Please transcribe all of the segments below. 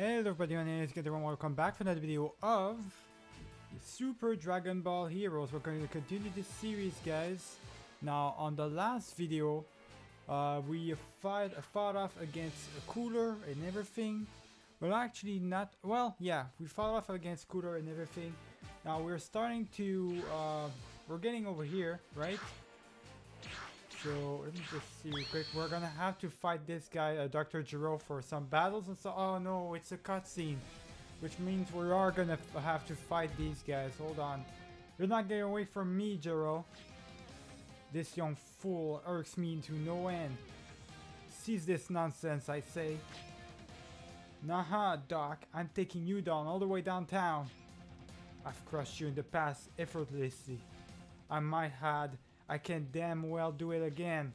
Hello everybody, my name is Gateron. Welcome back for another video of Super Dragon Ball Heroes. We're going to continue this series, guys. Now, on the last video, uh, we fight, fought off against Cooler and everything. Well, actually not... Well, yeah, we fought off against Cooler and everything. Now, we're starting to... Uh, we're getting over here, right? So let me just see real quick. We're gonna have to fight this guy, uh, Dr. Gero, for some battles and so. Oh no, it's a cutscene, which means we are gonna have to fight these guys. Hold on, you're not getting away from me, Gero. This young fool irks me into no end. Cease this nonsense, I say. Nah, Doc. I'm taking you down all the way downtown. I've crushed you in the past effortlessly. I might add I can damn well do it again.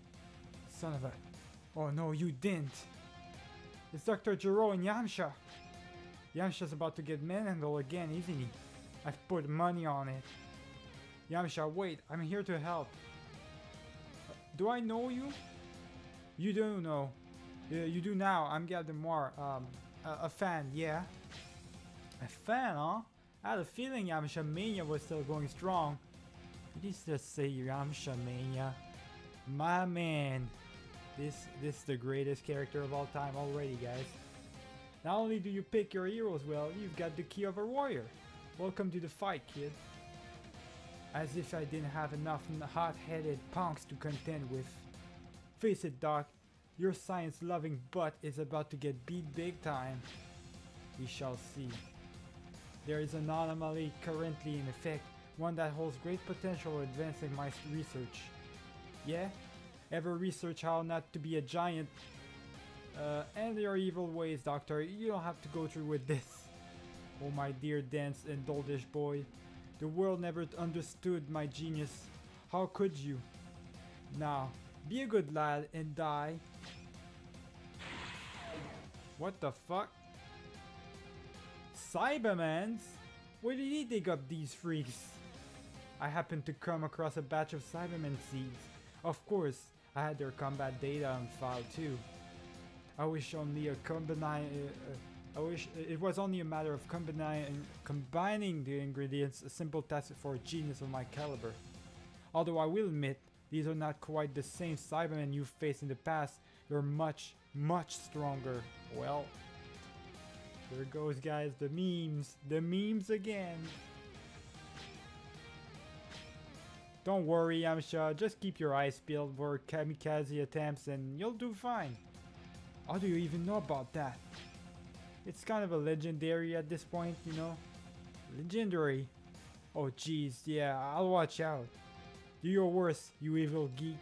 Son of a... Oh no, you didn't. It's Dr. Gero and Yamcha. Yamcha's about to get manhandled again, isn't he? I've put money on it. Yamcha, wait, I'm here to help. Do I know you? You do know. Uh, you do now. I'm Galdemar, um, a, a fan, yeah? A fan, huh? I had a feeling Yamcha Mania was still going strong. Did just say Yamcha Mania? My man. This, this is the greatest character of all time already, guys. Not only do you pick your heroes well, you've got the key of a warrior. Welcome to the fight, kid. As if I didn't have enough hot-headed punks to contend with. Face it, Doc. Your science-loving butt is about to get beat big time. We shall see. There is an anomaly currently in effect one that holds great potential for advancing my research. Yeah? Ever research how not to be a giant? Uh, and your evil ways, Doctor, you don't have to go through with this. Oh my dear dense and doldish boy, the world never understood my genius. How could you? Now, be a good lad and die. What the fuck? Saibamans? Where did he dig up these freaks? I happened to come across a batch of Saibamen seeds. Of course, I had their combat data on file too. I wish only a combine. Uh, I wish it was only a matter of combining combining the ingredients, a simple task for a genius of my caliber. Although I will admit, these are not quite the same Saibamen you've faced in the past. They're much, much stronger. Well, there goes guys, the memes, the memes again. Don't worry, Yamcha, just keep your eyes peeled for kamikaze attempts and you'll do fine. How do you even know about that? It's kind of a legendary at this point, you know? Legendary? Oh jeez, yeah, I'll watch out. Do your worst, you evil geek.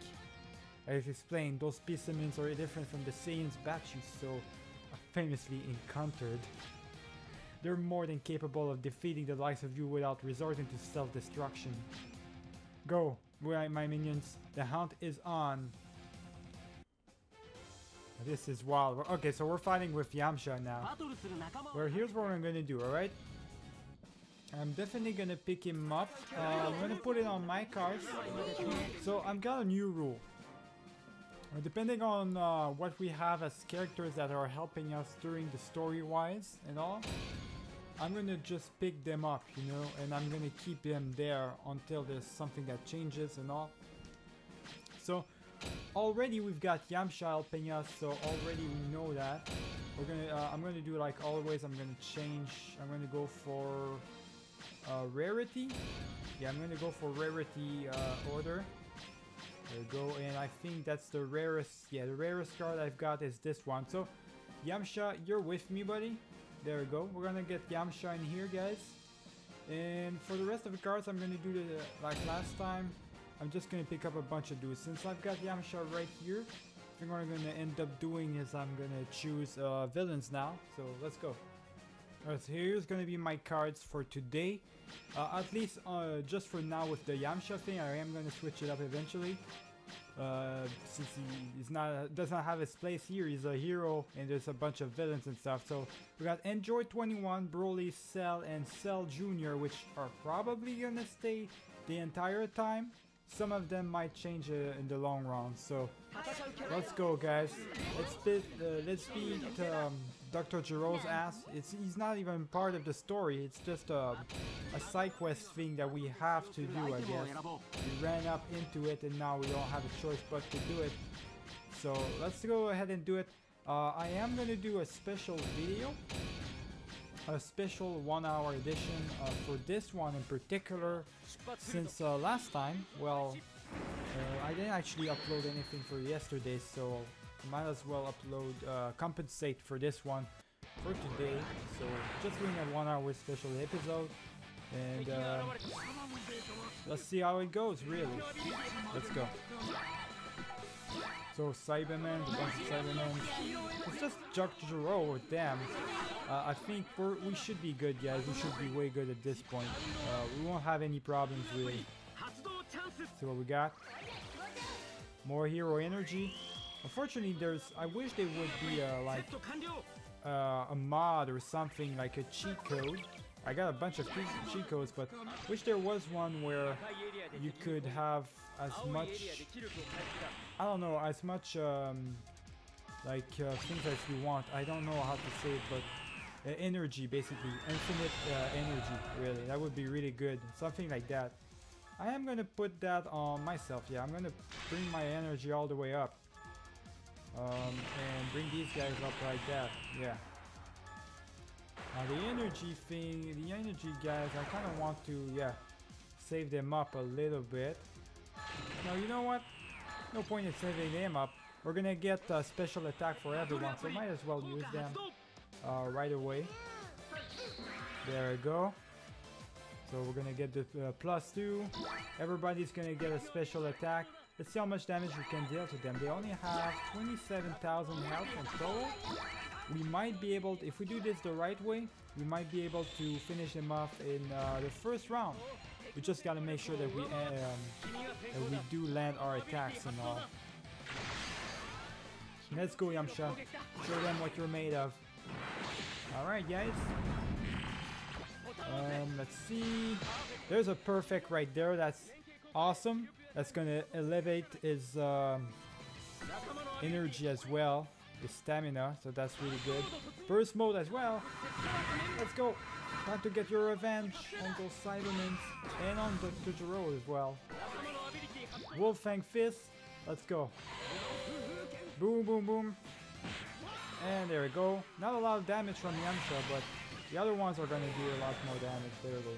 As explained, those specimens are different from the Saiyans batch you so famously encountered. They're more than capable of defeating the likes of you without resorting to self-destruction. Go, my minions. The hunt is on. This is wild. Okay, so we're fighting with Yamcha now. Well, here's what I'm gonna do, alright? I'm definitely gonna pick him up. Uh, I'm gonna put it on my cards. So I've got a new rule. Depending on uh, what we have as characters that are helping us during the story-wise and all, I'm gonna just pick them up, you know, and I'm gonna keep them there until there's something that changes and all. So already we've got Yamcha us, so already we know that. We're gonna, uh, I'm gonna do like always, I'm gonna change, I'm gonna go for uh, rarity. Yeah, I'm gonna go for rarity uh, order. There we go, and I think that's the rarest, yeah, the rarest card I've got is this one. So, Yamcha, you're with me, buddy? There we go. We're gonna get Yamcha in here, guys. And for the rest of the cards, I'm gonna do the like last time. I'm just gonna pick up a bunch of dudes. Since I've got Yamcha right here, I think what I'm gonna end up doing is I'm gonna choose uh, villains now. So let's go. Alright, so here's gonna be my cards for today. Uh, at least uh, just for now with the Yamcha thing, I am gonna switch it up eventually. Uh, since he is not does not have his place here, he's a hero and there's a bunch of villains and stuff. So we got Android 21, Broly, Cell, and Cell Jr., which are probably gonna stay the entire time. Some of them might change uh, in the long run. So let's go, guys. Let's beat uh, let's beat um, Dr. Gero's ass. It's he's not even part of the story. It's just a, a side quest thing that we have to do, I guess. We ran up into it and now we don't have a choice but to do it. So let's go ahead and do it. Uh, I am gonna do a special video, a special one-hour edition uh, for this one in particular. Since uh, last time, well, uh, I didn't actually upload anything for yesterday, so might as well upload, uh, compensate for this one for today. So just doing a one hour special episode. And uh, let's see how it goes, really. Let's go. So Saibamen, a bunch of Saibamen. It's just Gero with them. Uh, I think we should be good, guys. We should be way good at this point. Uh, we won't have any problems, really. See what we got. More hero energy. Unfortunately, there's. I wish there would be like uh, a mod or something like a cheat code. I got a bunch of cheat codes, but wish there was one where you could have as much. I don't know as much um, like uh, things as you want. I don't know how to say it, but uh, energy basically, infinite uh, energy. Really, that would be really good. Something like that. I am gonna put that on myself. Yeah, I'm gonna bring my energy all the way up. Um, and bring these guys up like that. Yeah. Now the energy thing, the energy guys, I kind of want to, yeah, save them up a little bit. Now you know what? No point in saving them up. We're gonna get a special attack for everyone, so might as well use them uh, right away. There we go. So we're gonna get the uh, plus two. Everybody's gonna get a special attack. Let's see how much damage we can deal to them. They only have 27,000 health in total. We might be able, to, if we do this the right way, we might be able to finish them off in uh, the first round. We just gotta make sure that we um, that we do land our attacks and all. Let's go Yamcha. Show them what you're made of. Alright guys. Um, let's see. There's a perfect right there. That's awesome. That's gonna elevate his um, energy as well, his stamina, so that's really good. Burst mode as well. Let's go. Time to get your revenge on those Saibamen and on the Gero as well. Wolf Fang Fist. Let's go. Boom, boom, boom. And there we go. Not a lot of damage from Yamcha, but the other ones are gonna do a lot more damage. There we go.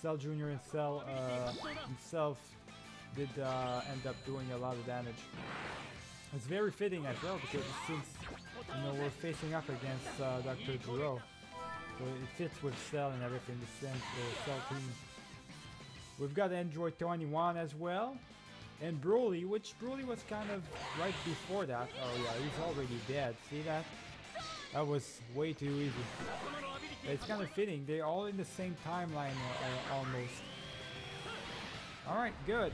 Cell Jr. and Cell uh, himself did uh, end up doing a lot of damage. It's very fitting as well because since you know we're facing up against uh, Dr. Gero, so it fits with Cell and everything. The same Cell team. We've got Android 21 as well, and Broly, which Broly was kind of right before that. Oh yeah, he's already dead. See that? That was way too easy. It's kind of fitting. They're all in the same timeline uh, almost. Alright, good.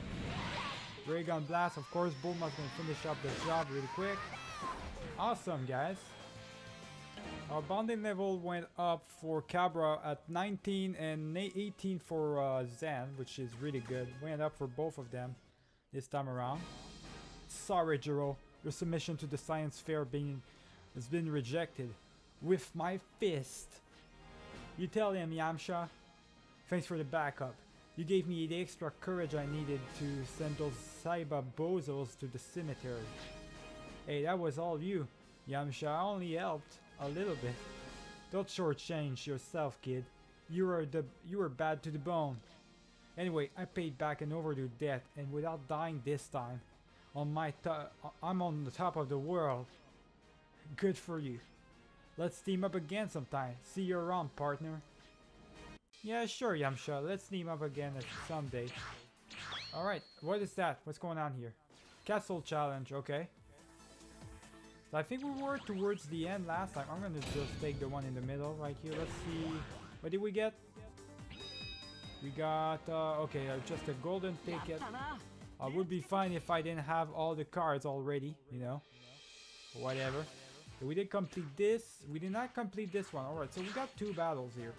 Dragon Blast, of course, Bulma's gonna finish up the job really quick. Awesome, guys. Our bonding level went up for Cabba at 19 and 18 for uh, which is really good. Went up for both of them this time around. Sorry, Gero. Your submission to the science fair being has been rejected. With my fist. You tell him, Yamcha. Thanks for the backup. You gave me the extra courage I needed to send those Saiba bozos to the cemetery. Hey, that was all you. Yamcha only helped a little bit. Don't shortchange yourself, kid. You were the you were bad to the bone. Anyway, I paid back an overdue debt, and without dying this time, on my uh, I'm on the top of the world. Good for you. Let's team up again sometime. See you around, partner. Yeah, sure, Yamcha. Let's team up again someday. Alright, what is that? What's going on here? Castle challenge, okay. So I think we were towards the end last time. I'm gonna just take the one in the middle right here. Let's see. What did we get? We got, uh, okay, uh, just a golden ticket. I uh, would be fine if I didn't have all the cards already, you know. Whatever. So we did complete this. We did not complete this one. Alright, so we got two battles here.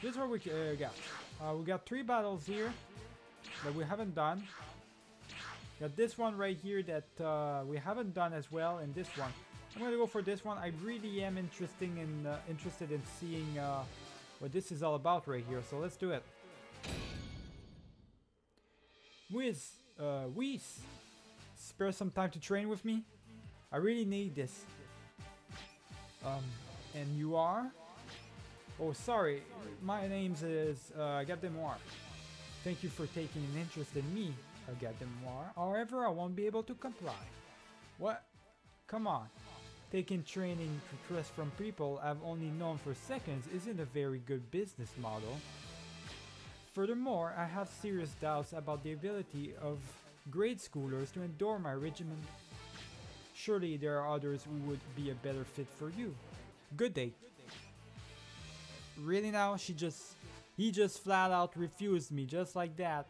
This is what we uh, got. Uh, we got three battles here that we haven't done. Got this one right here that uh, we haven't done as well, and this one. I'm gonna go for this one. I really am interesting in uh, interested in seeing uh, what this is all about right here. So let's do it. Wiz, uh, Whis, spare some time to train with me. I really need this. Um, and you are? Oh, sorry. My name is uh, Gardemoire. Thank you for taking an interest in me, uh, Gardemoire. However, I won't be able to comply. What? Come on. Taking training requests from people I've only known for seconds isn't a very good business model. Furthermore, I have serious doubts about the ability of grade schoolers to endure my regimen. Surely there are others who would be a better fit for you. Good day. Really now? She just... He just flat out refused me, just like that.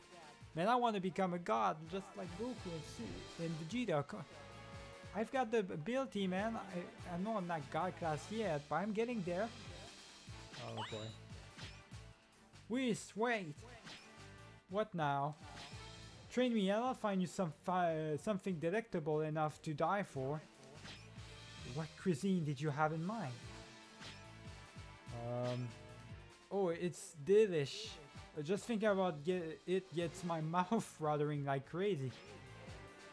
Man, I want to become a god, just like Goku and, Vegeta. I've got the ability, man. I, I know I'm not god class yet, but I'm getting there. Oh boy. Whis, wait! What now? Train me and I'll find you some uh, something delectable enough to die for. What cuisine did you have in mind? Um, oh, it's delish. Just thinking about get, it gets my mouth watering like crazy.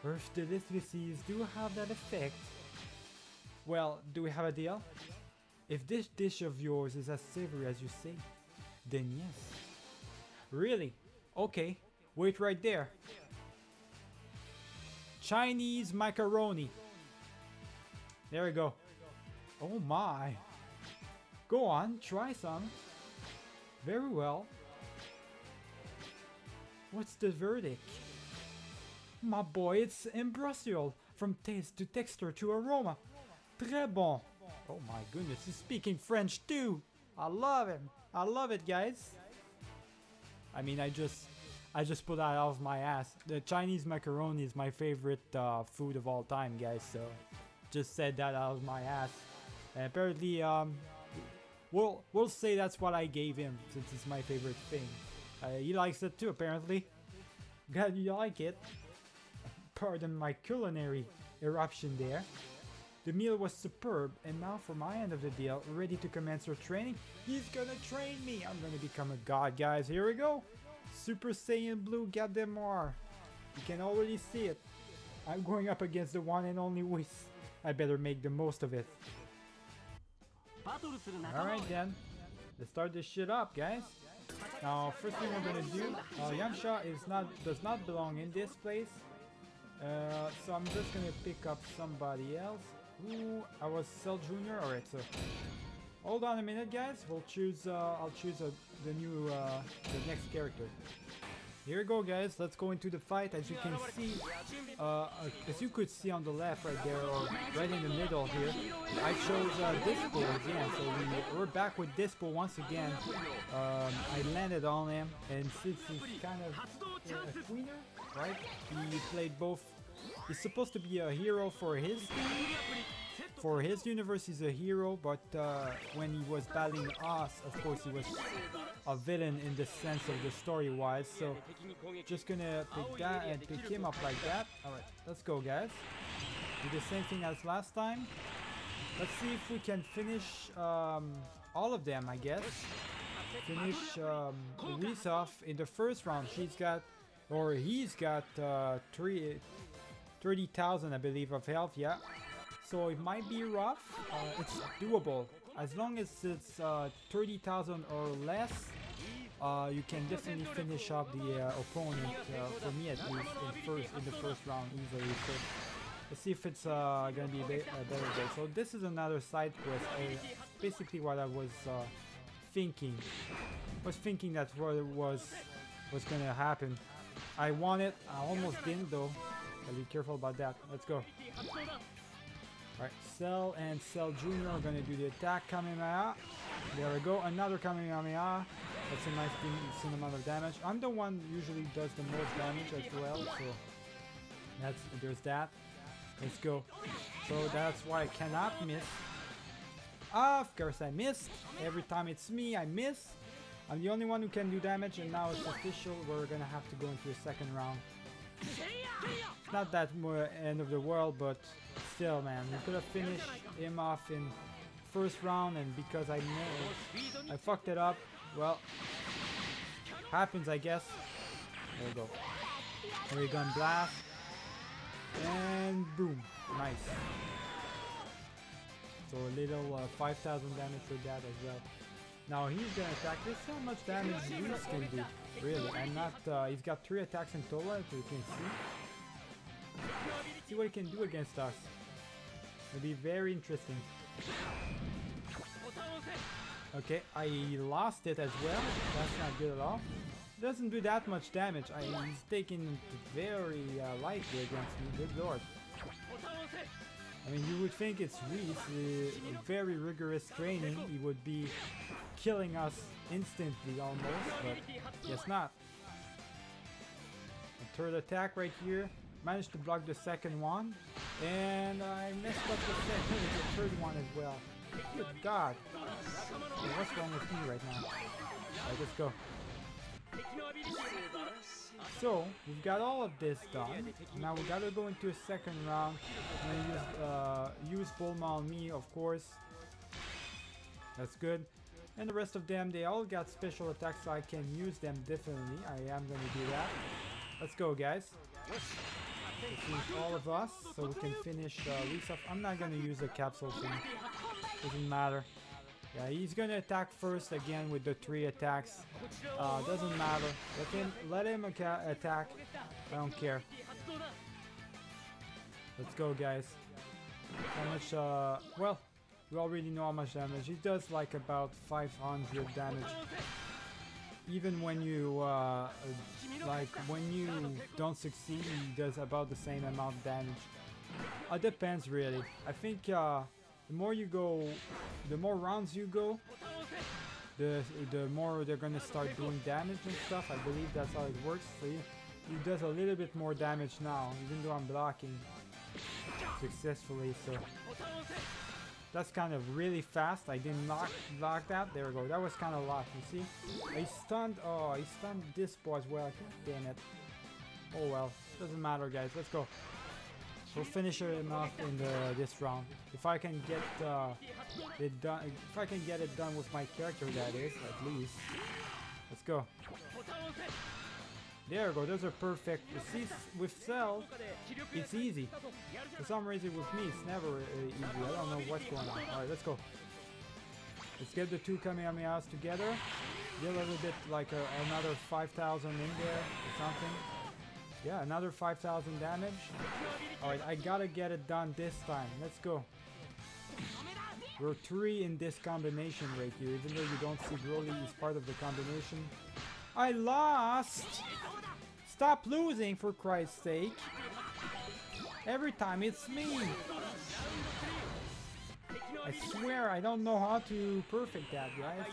Earth delicacies do have that effect. Well, do we have a deal? If this dish of yours is as savory as you say, then yes. Really? Okay, wait right there. Chinese macaroni. There we go. Oh my. Go on, try some. Very well. What's the verdict? My boy, it's impressive. From taste to texture to aroma. Très bon. Oh my goodness, he's speaking French too. I love him. I love it, guys. I mean, I just, I just put that out of my ass. The Chinese macaroni is my favorite uh, food of all time, guys. So, just said that out of my ass. And apparently, um, we'll we'll say that's what I gave him since it's my favorite thing. Uh, he likes it too, apparently. Glad you like it. Pardon my culinary eruption there. The meal was superb, and now for my end of the deal, ready to commence your training? He's gonna train me! I'm gonna become a god, guys. Here we go! Super Saiyan Blue Gardemoire. You can already see it. I'm going up against the one and only Whis. I better make the most of it. Alright then. Let's start this shit up, guys. Now, first thing we're gonna do, uh, Yamcha is not does not belong in this place. Uh, so I'm just gonna pick up somebody else. Ooh, I was Cell Junior. All right, so hold on a minute, guys. We'll choose. Uh, I'll choose uh, the new, uh, the next character. Here we go, guys. Let's go into the fight. As you can see, uh, uh, as you could see on the left right there, or right in the middle here, I chose uh, Dyspo again. So we, we're back with Dyspo once again. Um, I landed on him, and since he's kind of a tweener, right? He played both He's supposed to be a hero for his for his universe he's a hero but uh, when he was battling us of course he was a villain in the sense of the story wise so just gonna pick that and pick him up like that. Alright let's go guys. Do the same thing as last time. Let's see if we can finish um, all of them I guess. Finish um, off in the first round. She's got or he's got uh, three 30,000 I believe of health, yeah. So it might be rough, uh, it's doable. As long as it's uh, 30,000 or less, uh, you can definitely finish up the uh, opponent, uh, for me at least, in, first, in the first round easily. So let's see if it's uh, gonna be be better day. So this is another side quest, basically what I was thinking. Was thinking that what was was gonna happen. I won it, I almost didn't though. Gotta be careful about that. Let's go. Alright, Cell and Cell Jr. are gonna do the attack Kamehameha. There we go, another Kamehameha. That's a nice decent amount of damage. I'm the one usually does the most damage as well, so that's there's that. Let's go. So that's why I cannot miss. Of course I missed. Every time it's me, I miss. I'm the only one who can do damage, and now it's official. We're gonna have to go into a second round. Not that end of the world, but still, man, we could have finished him off in first round, and because I I fucked it up, well, happens, I guess. There we go. Ray gun blast, and boom, nice. So a little uh, 5,000 damage for that as well. Now he's gonna attack. This how much damage Whis can do. Really, and not. Uh, he's got three attacks in total, as you can see. See what he can do against us. It'll be very interesting. Okay, I lost it as well. That's not good at all. Doesn't do that much damage. I, he's taking very uh, lightly against me. Good lord. I mean, you would think it's Whis, uh, very rigorous training. He would be killing us instantly almost, but guess not. A third attack right here. Managed to block the second one. And I messed up the second, the third one as well. Good god. what's wrong with me right now? Alright, let's go. So, we've got all of this done. Now we gotta go into a second round. And use, uh, use Bulma on me, of course. That's good. And the rest of them, they all got special attacks, so I can use them differently. I am gonna do that. Let's go, guys. Let's use all of us, so we can finish uh, I'm not gonna use the capsule thing. Doesn't matter. Yeah, he's gonna attack first again with the three attacks. Uh, doesn't matter. Let him let him attack. I don't care. Let's go, guys. How much? Uh, well, we already know how much damage. He does like about 500 damage. Even when you uh, like when you don't succeed, he does about the same amount of damage. It depends really. I think uh, the more you go, the more rounds you go, the the more they're gonna start doing damage and stuff. I believe that's how it works. So he, does a little bit more damage now, even though I'm blocking successfully. So that's kind of really fast. I did not block that. There we go. That was kind of luck. You see? I stunned. Oh, I stunned this boy as well. Damn it. Oh well. Doesn't matter, guys. Let's go. We'll finish him off in the, this round. If I can get uh, it done, if I can get it done with my character, that is, at least. Let's go. There we go, those are perfect. See, with Cell, it's easy. For some reason with me, it's never uh, easy. I don't know what's going on. Alright, let's go. Let's get the two Kamehamehas together. Get a little bit like a, uh, another 5,000 in there or something. Yeah, another 5,000 damage. Alright, I gotta get it done this time. Let's go. We're three in this combination right here, even though you don't see Broly is part of the combination. I lost! Stop losing for Christ's sake! Every time it's me! I swear I don't know how to perfect that, guys.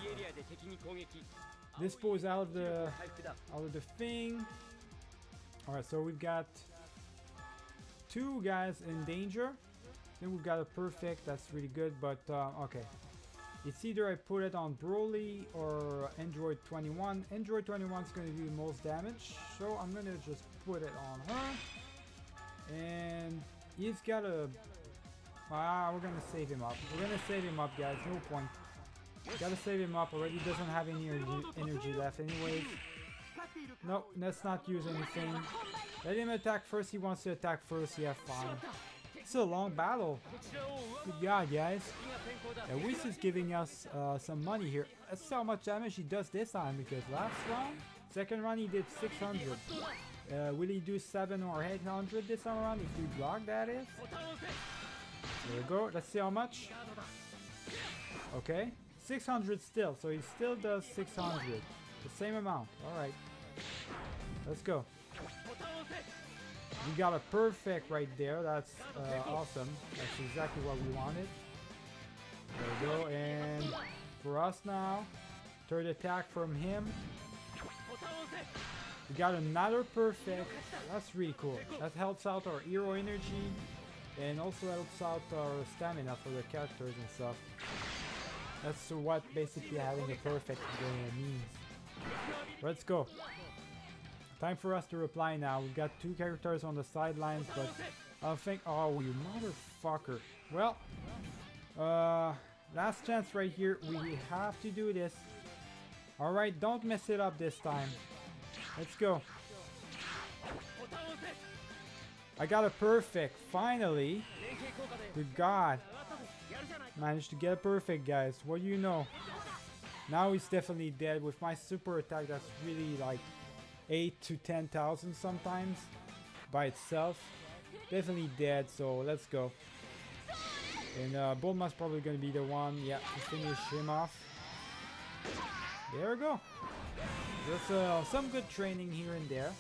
This pulls out of the out of the thing. Alright, so we've got two guys in danger. Then we've got a perfect, that's really good, but uh, okay. It's either I put it on Broly or Android 21. Android 21 is going to do the most damage, so I'm going to just put it on her. And he's got a... Ah, we're going to save him up. We're going to save him up, guys. No point. Gotta save him up already. Doesn't have any energy, energy left anyways. No, let's not use anything. Let him attack first. He wants to attack first. Yeah, fine. It's a long battle. Good God, guys. Yeah, Whis is giving us uh, some money here. Let's see how much damage he does this time because last round, second round he did 600. Uh, will he do 7 or 800 this time around if you block that is? There we go. Let's see how much. Okay. 600 still, so he still does 600. The same amount. Alright. Let's go. We got a perfect right there. That's uh, awesome. That's exactly what we wanted. There we go. And for us now, third attack from him. We got another perfect. That's really cool. That helps out our hero energy and also helps out our stamina for the characters and stuff. That's what basically having a perfect means. Let's go. Time for us to reply now. We've got two characters on the sidelines, but I think... Oh, you motherfucker. Well, uh, last chance right here. We have to do this. Alright, don't mess it up this time. Let's go. I got a perfect, finally. Good God. Managed to get a perfect, guys. What do you know? Now he's definitely dead with my super attack that's really like 8 to 10,000 sometimes by itself. Definitely dead, so let's go. And uh, Bulma's probably going to be the one, yeah, to finish him off. There we go. There's uh, some good training here and there.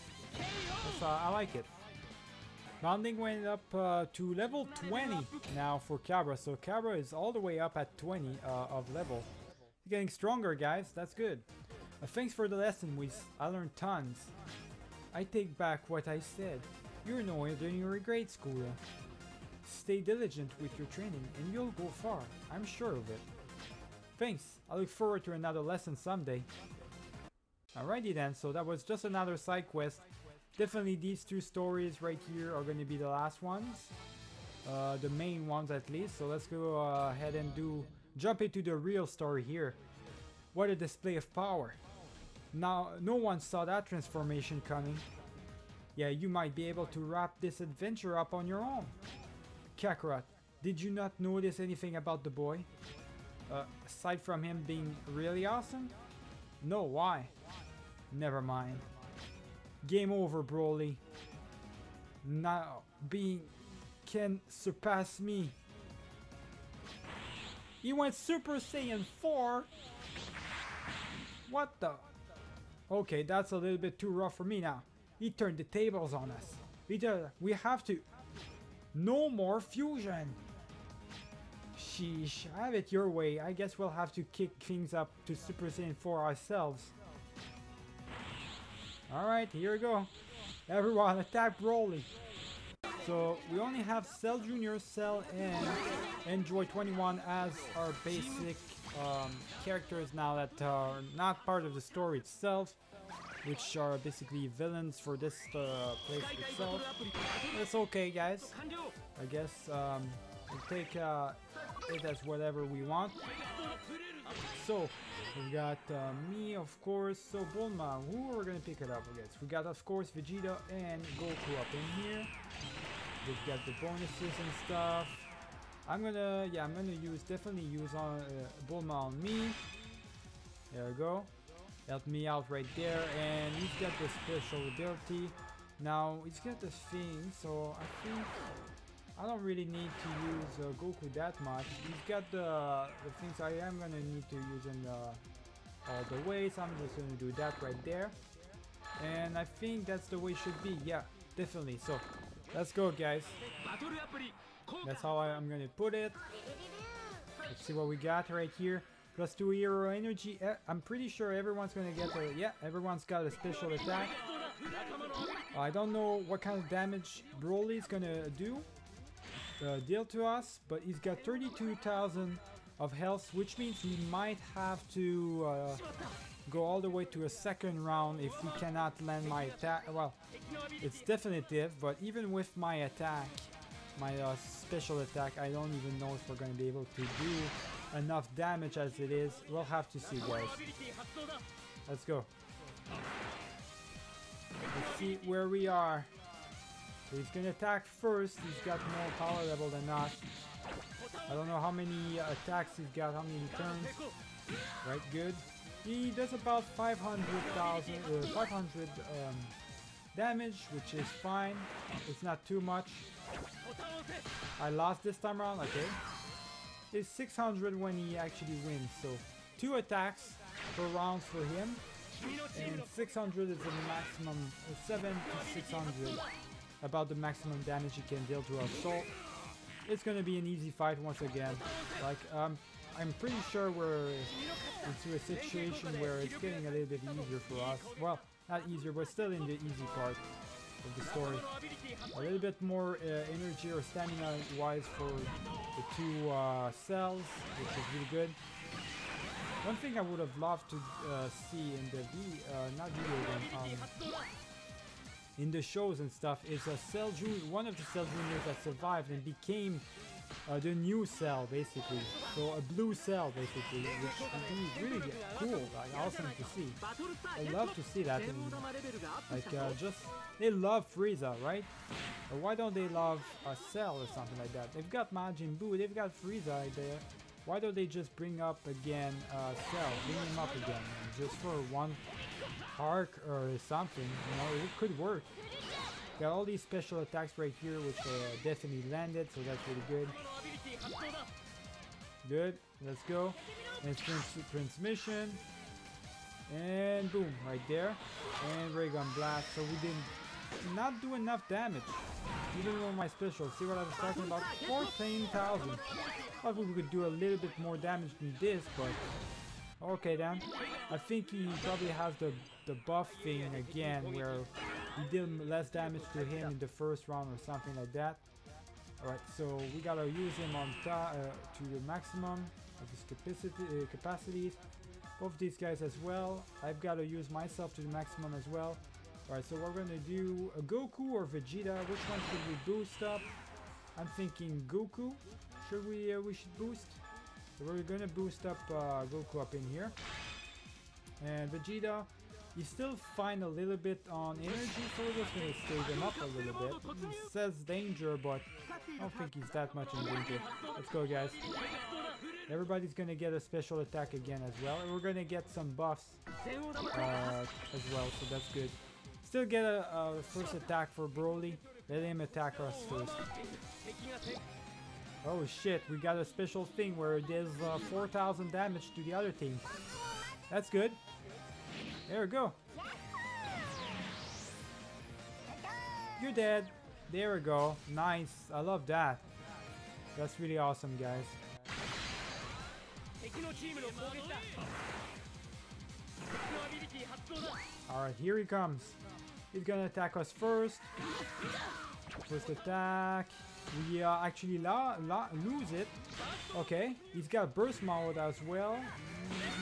Uh, I like it. Rounding went up uh, to level 20 now for Cabba. So Cabba is all the way up at 20 uh, of level. Getting stronger, guys. That's good. Uh, thanks for the lesson, Whis. I learned tons. I take back what I said. You're no ordinary grade schooler. Stay diligent with your training and you'll go far. I'm sure of it. Thanks. I look forward to another lesson someday. Alrighty then, so that was just another side quest. Definitely these two stories right here are going to be the last ones. Uh, the main ones at least. So let's go uh, ahead and do jump into the real story here. What a display of power. Now, no one saw that transformation coming. Yeah, you might be able to wrap this adventure up on your own. Kakarot, did you not notice anything about the boy? Uh, aside from him being really awesome? No, why? Never mind. Game over, Broly. Now, being can surpass me. He went Super Saiyan 4? What the? Okay, that's a little bit too rough for me now. He turned the tables on us. We, we have to... No more fusion! Sheesh, have it your way. I guess we'll have to kick things up to Super Saiyan 4 ourselves. Alright, here we go. Everyone attack Broly. So we only have Cell Jr., Cell, and Android 21 as our basic um, characters now that are not part of the story itself, which are basically villains for this uh, place itself. It's okay, guys. I guess um, we'll take uh, it as whatever we want. So, we got uh, me, of course. So, Bulma, who are we gonna pick it up against? We got, of course, Vegeta and Goku up in here. We've got the bonuses and stuff. I'm gonna, yeah, I'm gonna use, definitely use on uh, Bulma on me. There we go. Help me out right there. And he's got the special ability. Now, he's got the thing, so I think I don't really need to use uh, Goku that much. He's got the, the things I am gonna need to use in the, all the ways. I'm just gonna do that right there. And I think that's the way it should be. Yeah, definitely. So, let's go guys. That's how I, am gonna put it. Let's see what we got right here. Plus 2 hero energy. I'm pretty sure everyone's gonna get a... Yeah, everyone's got a special attack. I don't know what kind of damage Broly's gonna do uh, deal to us, but he's got 32,000 of health, which means he might have to uh, go all the way to a second round if we cannot land my attack. Well, it's definitive, but even with my attack, my uh, special attack, I don't even know if we're going to be able to do enough damage as it is. We'll have to see, guys. Let's go. Let's see where we are. He's gonna attack first. He's got more power level than us. I don't know how many attacks he's got, how many turns. Right, good. He does about 500,000, uh, 500 um, damage, which is fine. It's not too much. I lost this time around, okay. It's 600 when he actually wins, so two attacks per round for him. And 600 is the maximum, uh, 7 to 600 about the maximum damage he can deal to us. So it's gonna be an easy fight once again. Like um, I'm pretty sure we're into a situation where it's getting a little bit easier for us. Well, not easier, but still in the easy part of the story. A little bit more uh, energy or stamina wise for the two uh, cells, which is really good. One thing I would have loved to uh, see in the V, uh, not video game, um, in the shows and stuff is a Cell Junior, one of the Cell Juniors that survived and became uh, the new Cell basically. So a blue Cell basically, which would be really cool, like awesome to see. I love to see that. In, like uh, just they love Frieza, right? Or why don't they love a Cell or something like that? They've got Majin Buu, they've got Frieza right there. Why don't they just bring up again uh, Cell, bring him up again, just for one arc or something, you know, it could work. Got all these special attacks right here, which uh, definitely landed, so that's really good. Good, let's go. And trans transmission. And boom, right there. And ray gun blast, so we didn't not do enough damage. Even with my special, see what I was talking about? 14,000. Thought we could do a little bit more damage than this, but Okay then. I think he probably has the, the buff thing again where he did less damage to him in the first round or something like that. Alright, so we gotta use him on uh, to the maximum of his capacity, uh, capacities. Both these guys as well. I've gotta use myself to the maximum as well. Alright, so we're gonna do a Goku or Vegeta. Which one should we boost up? I'm thinking Goku. Should we uh, we should boost? So we're gonna boost up uh, Goku up in here. And Vegeta, you still find a little bit on energy, so we're just gonna save him up a little bit. Says danger, but I don't think he's that much in danger. Let's go, guys. Everybody's gonna get a special attack again as well. And we're gonna get some buffs uh, as well, so that's good. Still get a, a first attack for Broly. Let him attack us first. Oh shit, we got a special thing where it does uh, 4,000 damage to the other team. That's good. There we go. You're dead. There we go. Nice. I love that. That's really awesome, guys. Alright, here he comes. He's gonna attack us first. First attack. We uh, actually la la lose it. Okay, he's got burst mode as well.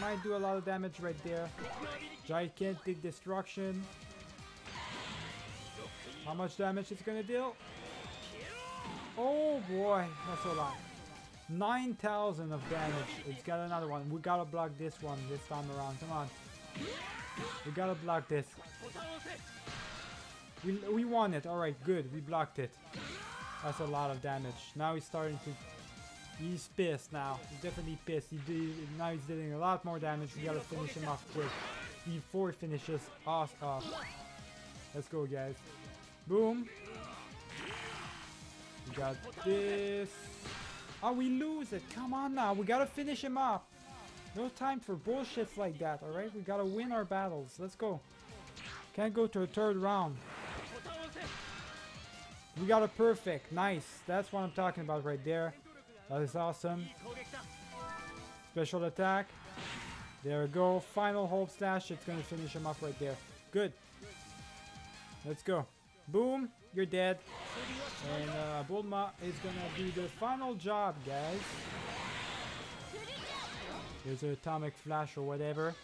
Might do a lot of damage right there. Gigantic destruction. How much damage is gonna deal? Oh boy, that's a lot. 9,000 of damage. It's got another one. We gotta block this one this time around. Come on. We gotta block this. We, we won it. Alright, good. We blocked it. That's a lot of damage. Now he's starting to... He's pissed now. He's definitely pissed. He did, now he's dealing a lot more damage. We gotta finish him off quick. Before he finishes us off. Let's go, guys. Boom. We got this. Oh, we lose it. Come on now. We gotta finish him off. No time for bullshits like that, alright? We gotta win our battles. Let's go. Can't go to a third round. We got a perfect. Nice. That's what I'm talking about right there. That is awesome. Special attack. There we go. Final hope slash. It's going to finish him off right there. Good. Let's go. Boom. You're dead. And uh, Bulma is going to do the final job, guys. There's an atomic flash or whatever.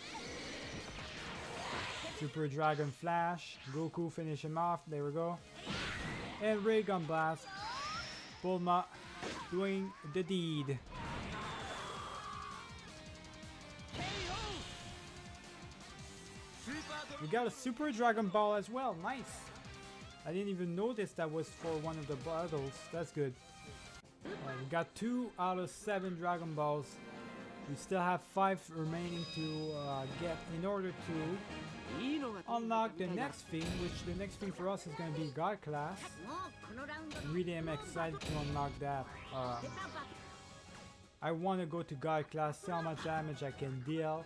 Super Dragon Flash. Goku finish him off. There we go and Ray Gun Blast. Bulma doing the deed. We got a Super Dragon Ball as well, nice! I didn't even notice that was for one of the battles, that's good. we got 2 out of 7 Dragon Balls. We still have 5 remaining to uh, get in order to unlock the next thing, which the next thing for us is going to be God class. Really am excited to unlock that. Uh, I want to go to God class, see how much damage I can deal,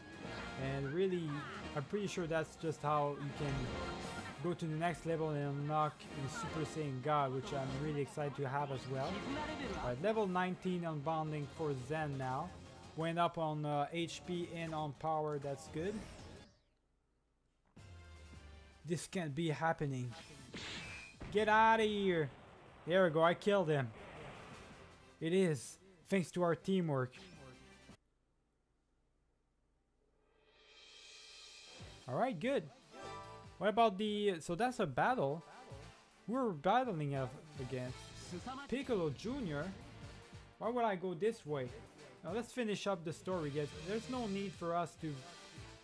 and really, I'm pretty sure that's just how you can go to the next level and unlock Super Saiyan God, which I'm really excited to have as well. Level 19 on bonding for Zen now. Went up on uh, HP and on power, that's good. This can't be happening. Get out of here. There we go, I killed him. It is, thanks to our teamwork. Alright, good. What about the... So that's a battle. we're battling against Piccolo Jr. Why would I go this way? Now let's finish up the story, guys. There's no need for us to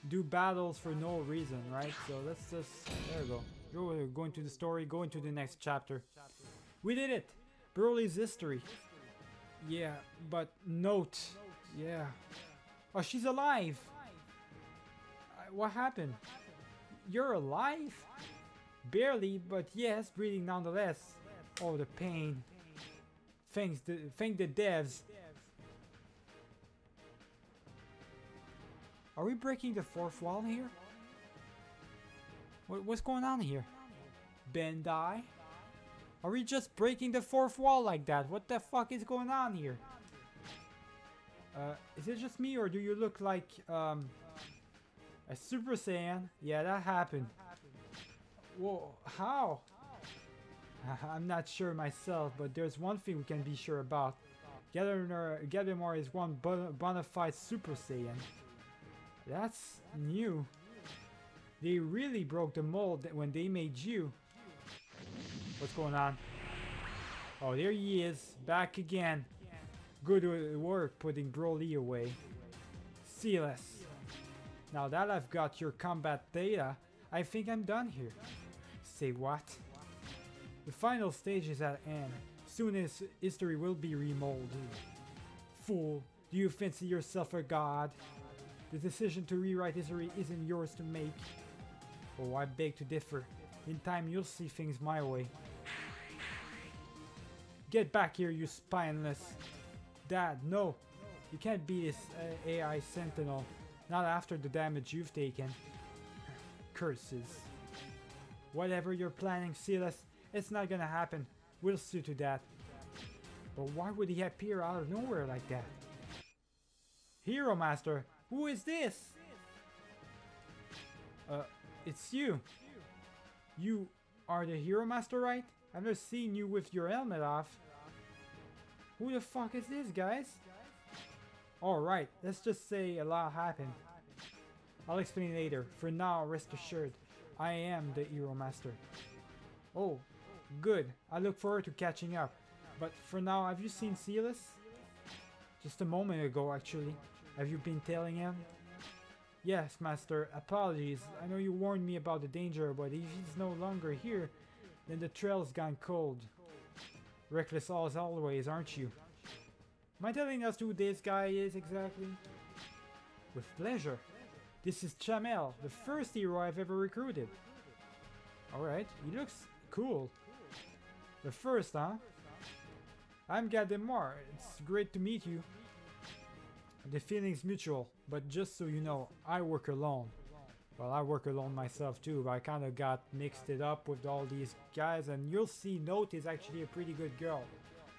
do battles for no reason, right? So let's just, there we go. Go, go into the story, go to the next chapter. We did it! Broly's history. Yeah, but note. Yeah. Oh, she's alive! What happened? You're alive? Barely, but yes, breathing nonetheless. Oh, the pain. Thanks the, thank the devs. Are we breaking the fourth wall here? What, what's going on here? Bandai? Are we just breaking the fourth wall like that? What the fuck is going on here? Uh, is it just me or do you look like um, a Super Saiyan? Yeah, that happened. Whoa, how? I'm not sure myself, but there's one thing we can be sure about. Gardevoir is one bona fide Super Saiyan. That's new. They really broke the mold when they made you. What's going on? Oh, there he is, back again. Good work putting Broly away. Sealas. Now that I've got your combat data, I think I'm done here. Say what? The final stage is at end. Soon as history will be remolded. Fool, do you fancy yourself a god? The decision to rewrite history isn't yours to make. Oh, I beg to differ. In time, you'll see things my way. Get back here, you spineless. Dad, no. You can't beat this uh, AI sentinel. Not after the damage you've taken. Curses. Whatever you're planning, Sealas, it's not gonna happen. We'll see to that. But why would he appear out of nowhere like that? Hero Master, who is this? Uh, it's you. You are the Hero Master, right? I've never seen you with your helmet off. Who the fuck is this, guys? Alright, let's just say a lot happened. I'll explain later. For now, rest assured, I am the Hero Master. Oh, good. I look forward to catching up. But for now, have you seen Sealas? Just a moment ago, actually. Have you been tailing him? Yes, Master. Apologies. I know you warned me about the danger, but if he's no longer here, then the trail's gone cold. Reckless as always, aren't you? Am I telling us who this guy is exactly? With pleasure. This is Chamel, the first hero I've ever recruited. Alright, he looks cool. The first, huh? I'm Gardevoir. It's great to meet you. The feeling's mutual, but just so you know, I work alone. Well, I work alone myself too, but I kind of got mixed it up with all these guys, and you'll see Note is actually a pretty good girl.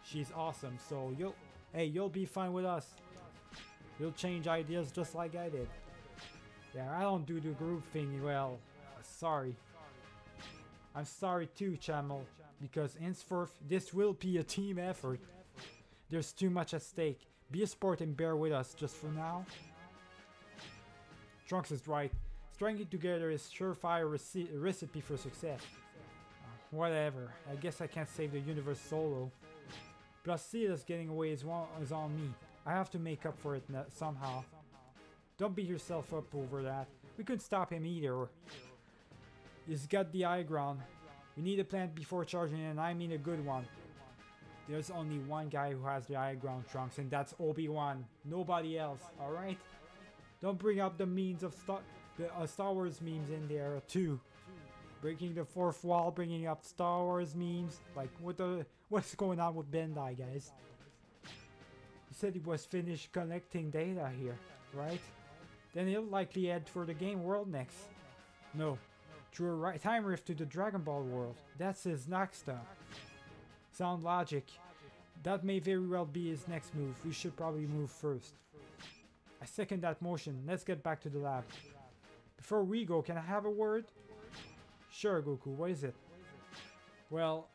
She's awesome, so you'll, hey, you'll be fine with us. You'll change ideas just like I did. Yeah, I don't do the group thing well. Uh, sorry. I'm sorry too, Chamel, because henceforth this will be a team effort. There's too much at stake. Be a sport and bear with us just for now. Trunks is right. Stringing together is surefire reci recipe for success. Uh, whatever, I guess I can't save the universe solo. Plus Sealas getting away is, one, is on me. I have to make up for it somehow. Don't beat yourself up over that. We couldn't stop him either. He's got the high ground. We need a plan before charging and I mean a good one. There's only one guy who has the high ground trunks and that's Obi-Wan. Nobody else, alright? Don't bring up the means of Star, the uh, Star Wars memes in there too. Breaking the fourth wall, bringing up Star Wars memes. Like, what the, what's going on with Bandai, guys? He said he was finished collecting data here, right? Then he'll likely head for the game world next. No. Through a time rift to the Dragon Ball world. That's his next step. Sound logic. That may very well be his next move. We should probably move first. I second that motion. Let's get back to the lab. Before we go, can I have a word? Sure, Goku. What is it? Well,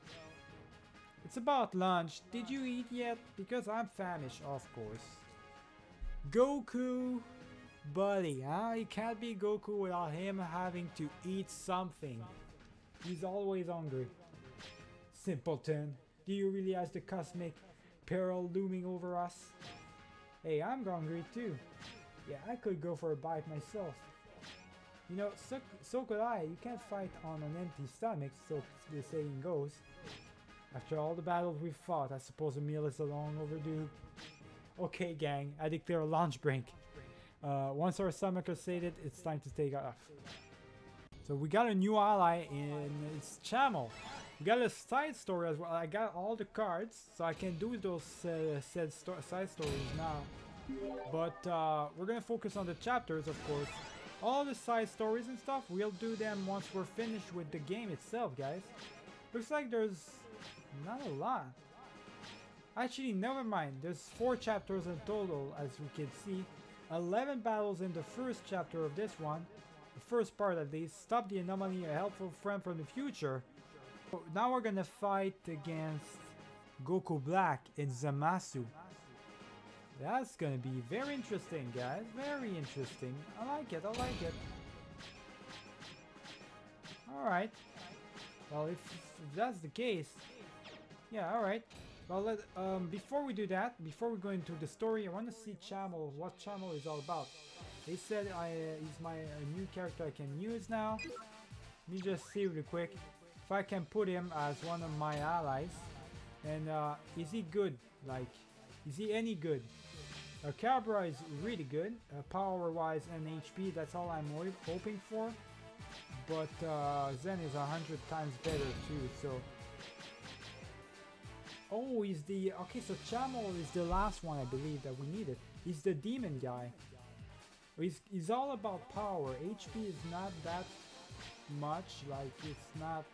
it's about lunch. Did you eat yet? Because I'm famished, of course. Goku! Buddy, huh? You can't be Goku without him having to eat something. He's always hungry. simpleton. Do you realize the cosmic peril looming over us? Hey, I'm hungry too. Yeah, I could go for a bite myself. You know, so, so could I. You can't fight on an empty stomach, so the saying goes. After all the battles we've fought, I suppose a meal is long overdue. Okay, gang, I declare a lunch break. Uh, once our stomach are sated, it's time to take off. So we got a new ally in it's Chamel. Got a side story as well. I got all the cards, so I can do those uh, said sto side stories now. But uh, we're gonna focus on the chapters, of course. All the side stories and stuff, we'll do them once we're finished with the game itself, guys. Looks like there's not a lot. Actually, never mind. There's four chapters in total, as we can see. 11 battles in the first chapter of this one. The first part at least. Stop the anomaly, a helpful friend from the future. Now we're gonna fight against Goku Black in Zamasu. That's gonna be very interesting, guys. Very interesting. I like it, I like it. Alright. Well, if, if that's the case... Yeah, alright. Well, let, um, before we do that, before we go into the story, I want to see Chamel, what Chamel is all about. They said I, uh, he's my uh, new character I can use now. Let me just see really quick if I can put him as one of my allies. And uh, is he good? Like, is he any good? Uh, Cabba is really good, uh, power-wise and HP, that's all I'm hoping for. But uh, Zen is a hundred times better too, so... Oh, he's the... Okay, so Chamel is the last one I believe that we needed. He's the demon guy. He's, he's all about power. HP is not that much, like it's not...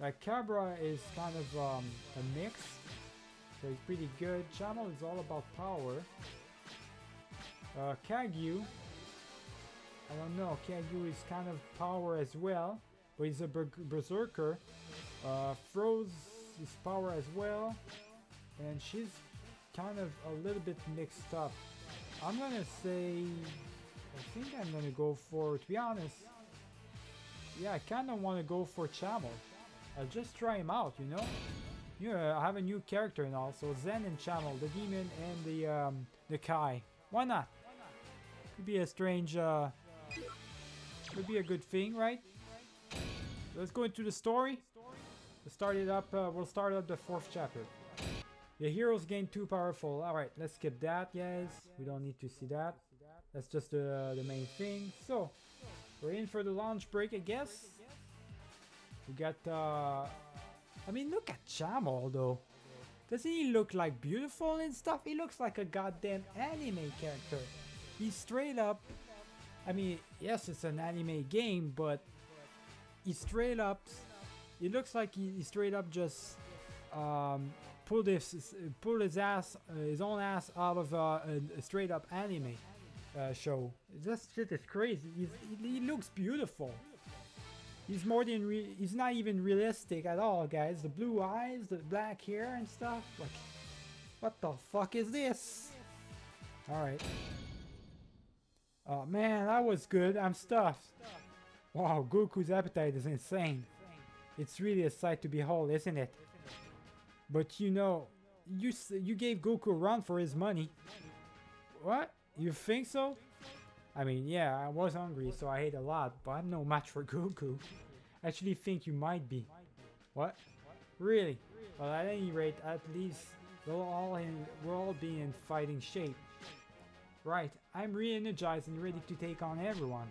Like Cabba is kind of um, a mix. So he's pretty good. Chamel is all about power. Uh, Kagyu. I don't know. Kagyu is kind of power as well. But he's a ber berserker. Uh, Froze is power as well. And she's kind of a little bit mixed up. I'm gonna say... I think I'm gonna go for, to be honest... Yeah, I kinda wanna go for Chamel. I'll just try him out, you know? Yeah, I have a new character and all, so Zen and Chamel, the demon and the um, the Kai. Why not? Could be a strange, uh, could be a good thing, right? Let's go into the story. Let's start it up. Uh, we'll start up the fourth chapter. The heroes gain too powerful. All right, let's skip that, guys. We don't need to see that. That's just the the main thing. So we're in for the launch break, I guess. We got uh, I mean, look at Chamel though. Doesn't he look like beautiful and stuff? He looks like a goddamn anime character. He's straight up... I mean, yes, it's an anime game, but he straight up... It looks like he, he straight up just um, pulled his pulled his ass, uh, his own ass out of uh, a, a, straight up anime uh, show. This shit is crazy. He's, he, he looks beautiful. He's more than he's not even realistic at all, guys. The blue eyes, the black hair and stuff. Like, what the fuck is this? Alright. Oh man, that was good. I'm stuffed. Wow, Goku's appetite is insane. It's really a sight to behold, isn't it? But you know, you you gave Goku a run for his money. What? You think so? I mean, yeah, I was hungry, so I ate a lot, but I'm no match for Goku. I actually think you might be. What? Really? Well, at any rate, at least we'll all in, we'll all be in fighting shape. Right, I'm re-energized and ready to take on everyone.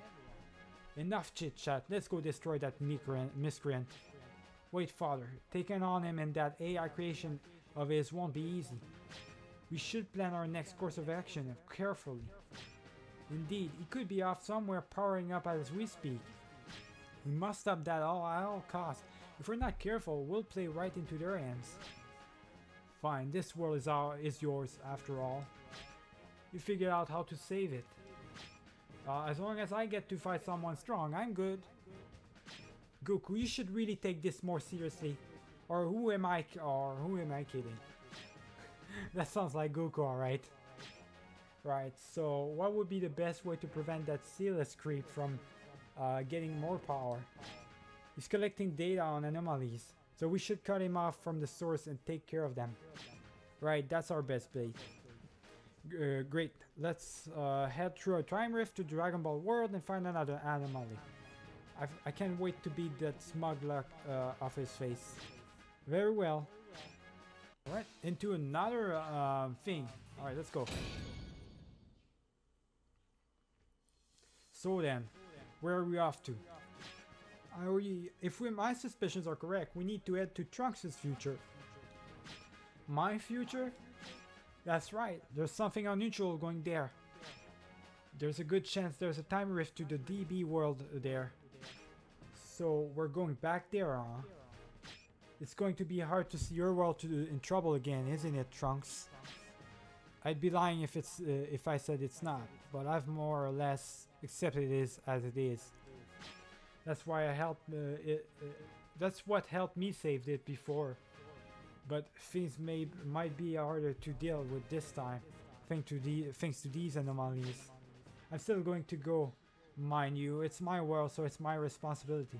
Enough chit-chat, let's go destroy that miscreant. Wait, father, taking on him and that AI creation of his won't be easy. We should plan our next course of action carefully. Indeed, he could be off somewhere powering up as we speak. We must stop that all at all costs. If we're not careful, we'll play right into their hands. Fine, this world is, our, is yours after all. You figured out how to save it. Uh, as long as I get to fight someone strong, I'm good. Goku, you should really take this more seriously. Or who am I, or who am I kidding? that sounds like Goku, alright. Right, so what would be the best way to prevent that Sealas creep from uh, getting more power? He's collecting data on anomalies. So we should cut him off from the source and take care of them. Right, that's our best play. Uh, great. Let's uh, head through a time rift to Dragon Ball World and find another anomaly. I've, I can not wait to beat that smug uh, off his face. Very well. Alright, into another um, thing. Alright, let's go. So then, where are we off to? We, if we, my suspicions are correct, we need to head to Trunks' future. My future? That's right, there's something unusual going there. There's a good chance there's a time rift to the DB world there. So we're going back there, huh? It's going to be hard to see your world to, in trouble again, isn't it, Trunks? I'd be lying if it's uh, if I said it's not, but I've more or less accepted it is as it is. That's why I helped. Uh, it, uh, that's what helped me save it before. But things may might be harder to deal with this time, thanks to the thanks to these anomalies. I'm still going to go, mind you. It's my world, so it's my responsibility.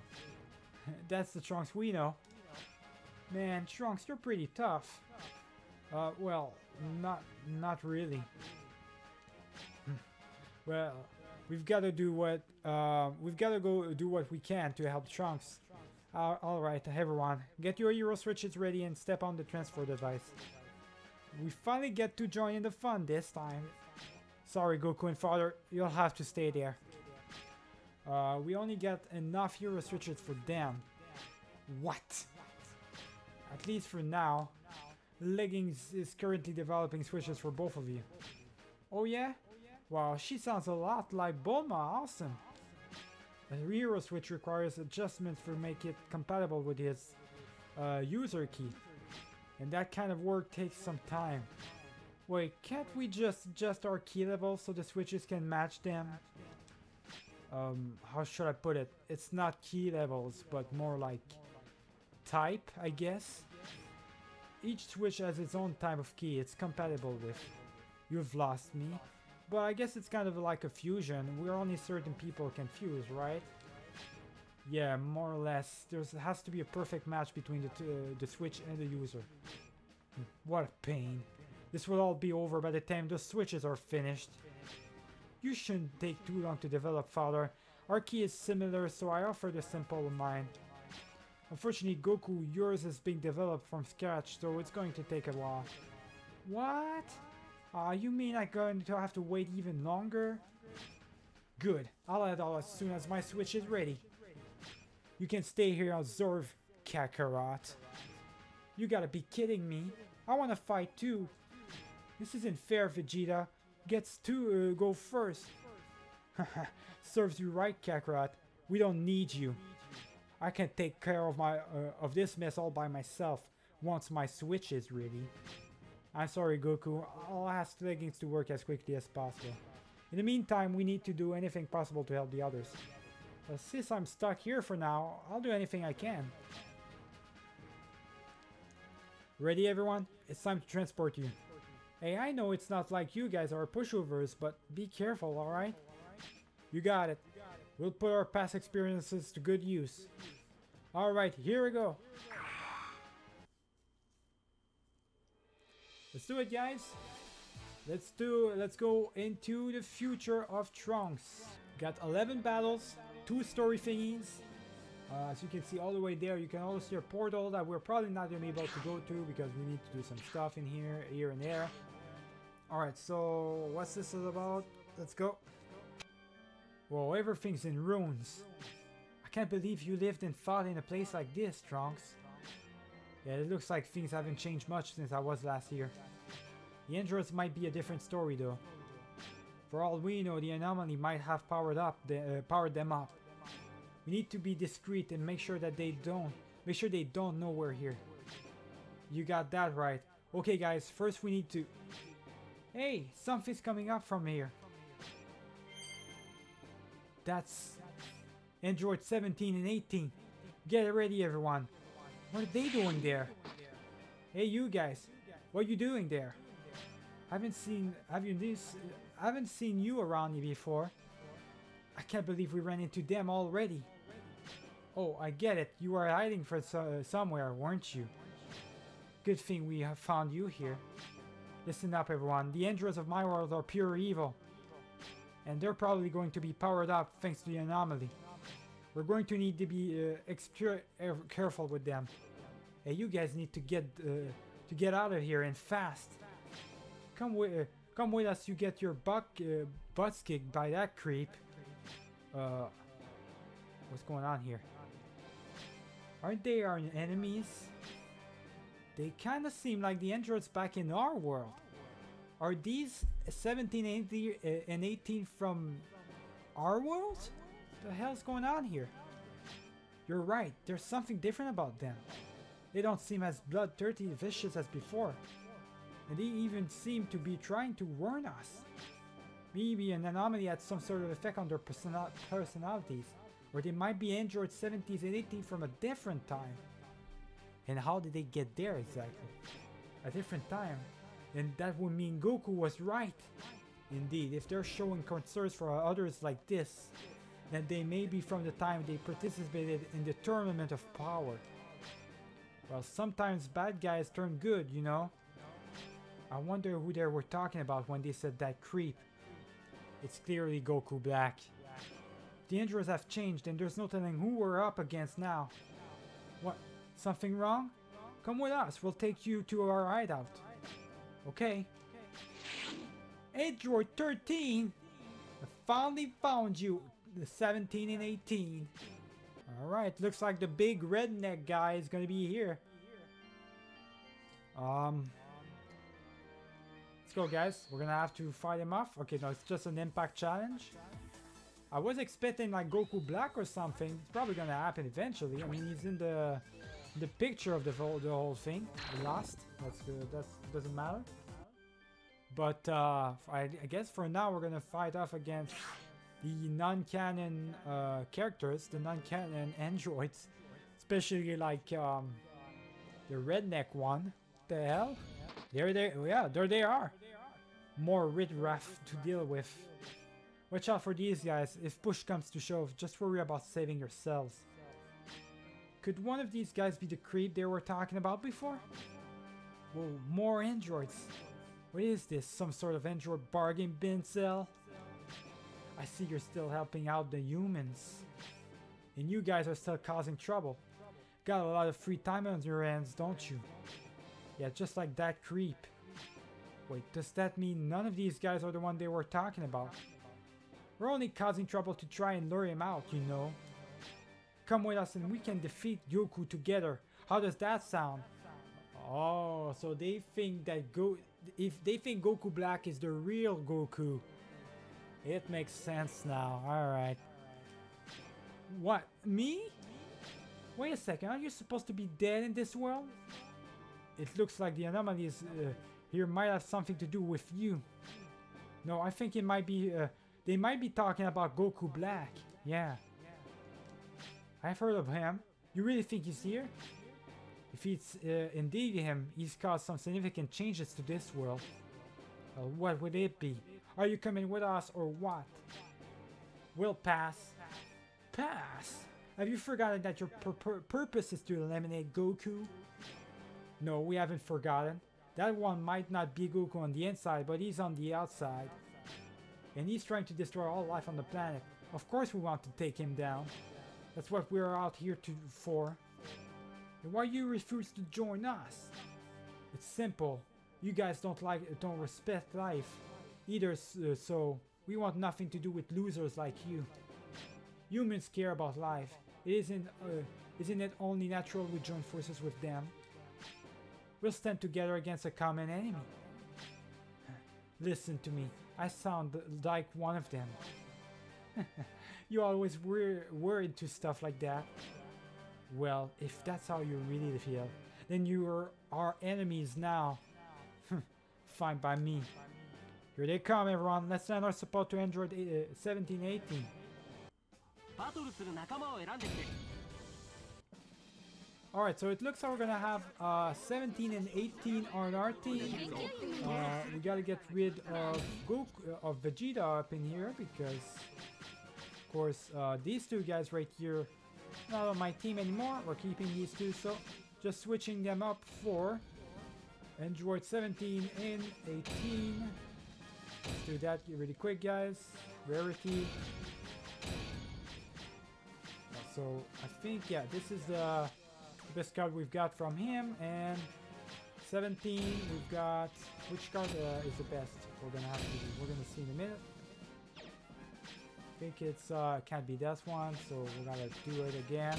that's the Trunks we know. Man, Trunks, you're pretty tough. Uh, well, not not really. well, we've got to do what uh, we've got to go do what we can to help Trunks. Uh, all right, everyone, get your hero switches ready and step on the transfer device. We finally get to join in the fun this time. Sorry, Goku and Father, you'll have to stay there. Uh, we only get enough hero switches for them. What? At least for now. Leggings is currently developing switches for both of you. Oh yeah? Wow, she sounds a lot like Bulma, awesome. A hero switch requires adjustments to make it compatible with his uh, user key. And that kind of work takes some time. Wait, can't we just adjust our key levels so the switches can match them? Um, how should I put it? It's not key levels, but more like type, I guess. Each switch has its own type of key it's compatible with. You've lost me. But I guess it's kind of like a fusion. Where only certain people can fuse, right? Yeah, more or less. There has to be a perfect match between the, uh, the switch and the user. Hmm, what a pain. This will all be over by the time the switches are finished. You shouldn't take too long to develop, father. Our key is similar, so I offered a simple of mine. Unfortunately, Goku, yours is being developed from scratch, so it's going to take a while. What? Ah, uh, you mean I'm going to have to wait even longer? Good. I'll add all as soon as my switch is ready. You can stay here and observe, Kakarot. You gotta be kidding me. I wanna fight too. This isn't fair, Vegeta. Gets to uh, go first. Serves you right, Kakarot. We don't need you. I can take care of my uh, of this mess all by myself once my switch is ready. I'm sorry Goku, I'll ask the Leggings to work as quickly as possible. In the meantime, we need to do anything possible to help the others. But since I'm stuck here for now, I'll do anything I can. Ready everyone? It's time to transport you. Hey, I know it's not like you guys are pushovers, but be careful, alright? You got it. We'll put our past experiences to good use. Alright, here we go. Let's do it, guys. Let's do, let's go into the future of Trunks. Got 11 battles, two story thingies. Uh, as you can see all the way there, you can also see a portal that we're probably not to be able to go to because we need to do some stuff in here, here and there. Alright, so what's this all about? Let's go. Whoa, everything's in ruins. I can't believe you lived and fought in a place like this, Trunks. Yeah, it looks like things haven't changed much since I was last here. The androids might be a different story though. For all we know, the anomaly might have powered up, the, uh, powered them up. We need to be discreet and make sure that they don't, make sure they don't know we're here. You got that right. Okay guys, first we need to... Hey, something's coming up from here. That's Android 17 and 18. Get ready, everyone. What are they doing there? Hey, you guys. What are you doing there? I haven't seen have you this I haven't seen you around here before. I can't believe we ran into them already. Oh, I get it. You were hiding for so somewhere, weren't you? Good thing we have found you here. Listen up, everyone. The androids of my world are pure evil. And they're probably going to be powered up thanks to the anomaly. We're going to need to be uh, extra careful with them. Hey, you guys need to get uh, to get out of here and fast. Come with, uh, come with us. You get your buck uh, kicked by that creep. Uh, what's going on here? Aren't they our enemies? They kind of seem like the androids back in our world. Are these 17 and 18 from our world? The hell's going on here? You're right, there's something different about them. They don't seem as blood-dirty vicious as before. And they even seem to be trying to warn us. Maybe an anomaly had some sort of effect on their personal personalities. Or they might be Android 70s and 18 from a different time. And how did they get there exactly? A different time. And that would mean Goku was right. Indeed, if they're showing concerns for others like this, then they may be from the time they participated in the tournament of power. Well, sometimes bad guys turn good, you know? I wonder who they were talking about when they said that creep. It's clearly Goku Black. The androids have changed and there's no telling who we're up against now. What? Something wrong? Come with us, we'll take you to our hideout. Okay. Android 13! I finally found you, the 17 and 18. Alright, looks like the big redneck guy is gonna be here. Um... Let's go guys, we're gonna have to fight him off. Okay, no, it's just an impact challenge. I was expecting like Goku Black or something. It's probably gonna happen eventually. I mean, he's in the the picture of the whole, the whole thing. Last. That's good. That doesn't matter. But uh, I, I, guess for now we're gonna fight off against the non-canon uh, characters, the non-canon androids, especially like um, the redneck one. The hell? There they, yeah, there they are. More riffraff to deal with. Watch out for these guys. If push comes to shove, just worry about saving yourselves. Could one of these guys be the creep they were talking about before? Whoa, more androids. What is this? Some sort of android bargain bin cell? I see you're still helping out the humans. And you guys are still causing trouble. Got a lot of free time on your hands, don't you? Yeah, just like that creep. Wait, does that mean none of these guys are the one they were talking about? We're only causing trouble to try and lure him out, you know. Come with us and we can defeat Goku together. How does that sound? Oh, so they think that Go if they think Goku Black is the real Goku. It makes sense now. Alright. What? Me? Wait a second, are you supposed to be dead in this world? It looks like the anomalies uh, here might have something to do with you. No, I think it might be, uh, they might be talking about Goku Black. Yeah. I've heard of him. You really think he's here? If it's uh, indeed him, he's caused some significant changes to this world. What would it be? Are you coming with us or what? We'll pass. Pass? Have you forgotten that your pur pur purpose is to eliminate Goku? No, we haven't forgotten. That one might not be Goku on the inside, but he's on the outside. And he's trying to destroy all life on the planet. Of course we want to take him down. That's what we're out here to for. And why you refuse to join us? It's simple. You guys don't like, it, don't respect life either, uh, so we want nothing to do with losers like you. Humans care about life. It isn't, uh, isn't it only natural we join forces with them? We'll stand together against a common enemy. Listen to me. I sound like one of them. you always were, were into stuff like that. Well, if that's how you really feel, then you are our enemies now. Fine by me. Here they come, everyone. Let's send our support to Android uh, 1718. Alright, so it looks like we're gonna have uh, 17 and 18 on our team. Uh, we gotta get rid of Goku, uh, of Vegeta up in here because of course, uh, these two guys right here not on my team anymore. We're keeping these two, so just switching them up for Android 17 and 18. Let's do that really quick, guys. Rarity. So I think, yeah, this is the best card we've got from him. And 17, we've got, which card uh, is the best? We're gonna have to, we're gonna see in a minute. I think it's, uh, can't be this one, so we're gonna do it again.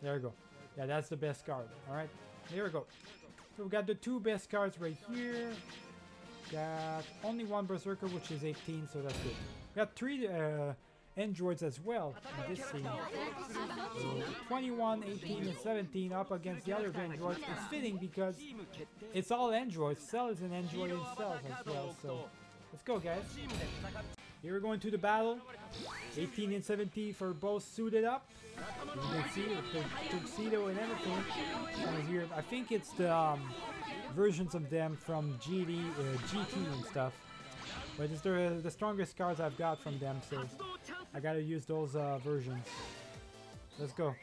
There we go. Yeah, that's the best card. Alright, there we go. So we got the two best cards right here. Got only one Berserker, which is 18, so that's good. We got three uh, androids as well in this scene. So 21, 18, and 17 up against the other androids. It's fitting because it's all androids. Cell is an android himself as well, so let's go guys. Here we're going to the battle. 18 and 17 for both suited up. You can see the tuxedo and everything. Here, I think it's the um, versions of them from GD, uh, GT and stuff. But it's the, the strongest cards I've got from them, so I gotta use those uh, versions. Let's go.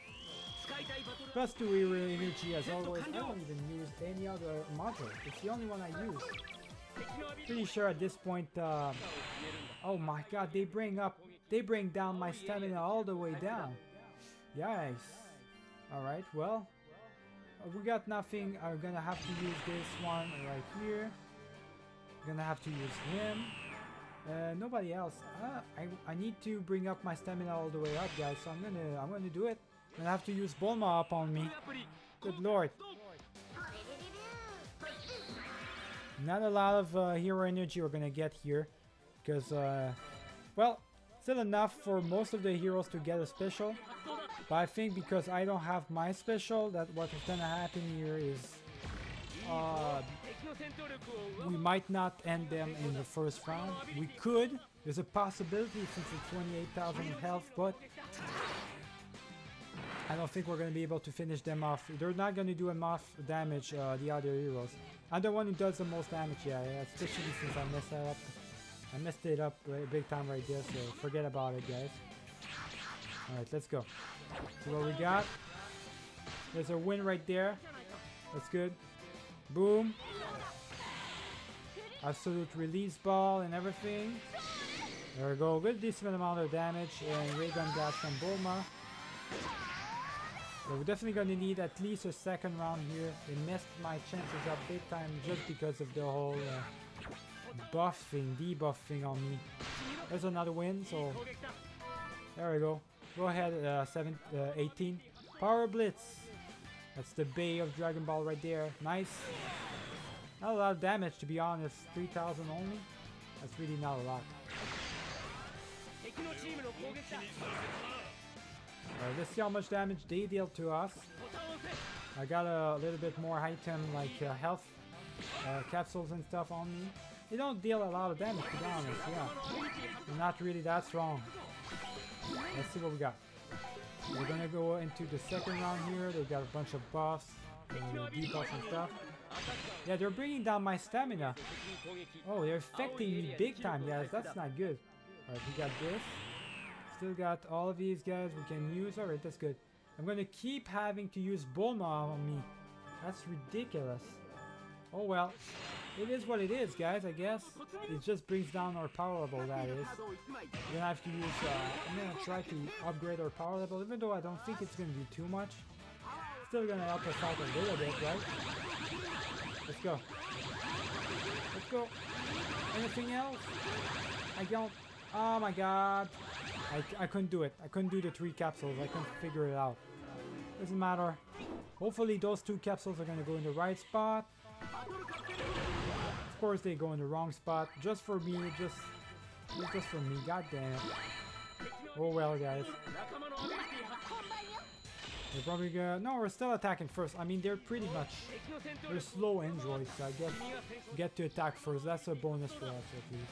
Plus two hero energy as always. I don't even use any other module. It's the only one I use. Pretty sure at this point, uh, oh my god, they bring up, they bring down my stamina all the way down. Yikes. Alright, well, we got nothing. I'm gonna have to use this one right here. Gonna have to use him. Uh, nobody else. Uh, I, I need to bring up my stamina all the way up, guys. So I'm gonna I'm gonna do it. I'm gonna have to use Bulma up on me. Good lord. Not a lot of uh, hero energy we're gonna get here, because uh, well, still enough for most of the heroes to get a special. But I think because I don't have my special, that what is gonna happen here is uh, we might not end them in the first round. We could. There's a possibility since it's 28,000 health, but I don't think we're going to be able to finish them off. They're not going to do enough damage, uh, the other heroes. I'm the one who does the most damage, yeah, especially since I messed that up. I messed it up big time right there, so forget about it, guys. Alright, let's go. See what we got. There's a win right there. That's good. Boom. Absolute release ball and everything. There we go. Good decent amount of damage and ray gun dash from Bulma. So we're definitely going to need at least a second round here. They messed my chances up big time just because of the whole uh, buffing, debuffing on me. There's another win, so there we go. Go ahead, uh, seven, uh, 18. Power Blitz. That's the Bay of Dragon Ball right there. Nice. Not a lot of damage to be honest. 3000 only. That's really not a lot. Alright, let's see how much damage they deal to us. I got a little bit more item like uh, health uh, capsules and stuff on me. They don't deal a lot of damage to be honest, yeah. They're not really that strong. Let's see what we got. We're gonna go into the second round here. They've got a bunch of buffs, and debuffs and stuff. Yeah, they're bringing down my stamina. Oh, they're affecting me big time, guys. That's not good. Alright, we got this. Still got all of these guys we can use. Alright, that's good. I'm gonna keep having to use Bulma on me. That's ridiculous. Oh well. It is what it is, guys, I guess. It just brings down our power level, that is. We're gonna have to use, uh, I'm gonna try to upgrade our power level, even though I don't think it's gonna do too much. Still gonna help us out a little bit, right? Let's go. Let's go. Anything else? I don't... Oh my god. I, I couldn't do it. I couldn't do the three capsules. I couldn't figure it out. Doesn't matter. Hopefully those two capsules are gonna go in the right spot course they go in the wrong spot. Just for me, just, just for me. God damn it. Oh well, guys. They're probably gonna... No, we're still attacking first. I mean, they're pretty much... They're slow androids, so I guess get to attack first. That's a bonus for us, at least.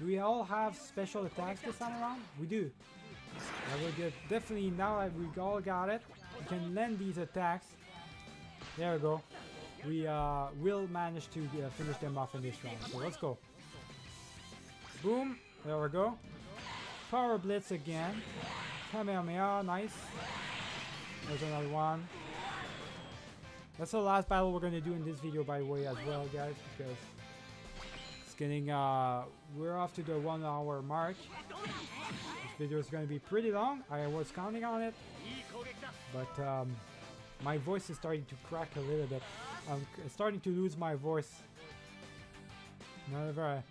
Do we all have special attacks this time around? We do. Yeah, we're good. Definitely, now that we all got it, we can land these attacks. There we go we uh, will manage to uh, finish them off in this round. So let's go. Boom. There we go. Power Blitz again. Kamehameha, nice. There's another one. That's the last battle we're gonna do in this video, by the way, as well, guys, because it's getting, uh, we're off to the one hour mark. This video is gonna be pretty long. I was counting on it, but um, my voice is starting to crack a little bit. I'm starting to lose my voice. Whenever I,